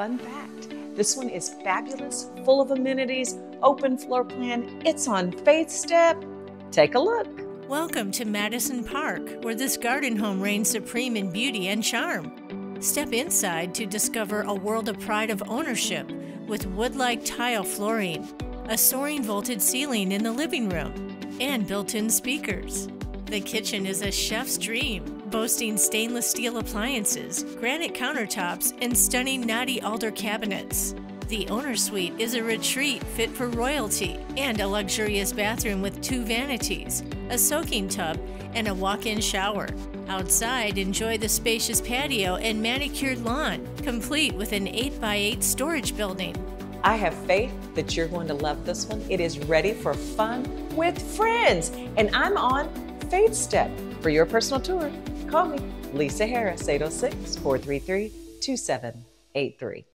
Fun fact this one is fabulous, full of amenities, open floor plan. It's on Faith Step. Take a look. Welcome to Madison Park, where this garden home reigns supreme in beauty and charm. Step inside to discover a world of pride of ownership with wood like tile flooring, a soaring vaulted ceiling in the living room, and built in speakers. The kitchen is a chef's dream, boasting stainless steel appliances, granite countertops, and stunning knotty alder cabinets. The owner suite is a retreat fit for royalty and a luxurious bathroom with two vanities, a soaking tub, and a walk in shower. Outside, enjoy the spacious patio and manicured lawn, complete with an 8x8 storage building. I have faith that you're going to love this one. It is ready for fun with friends. And I'm on Faith Step. For your personal tour, call me, Lisa Harris, 806 433 2783.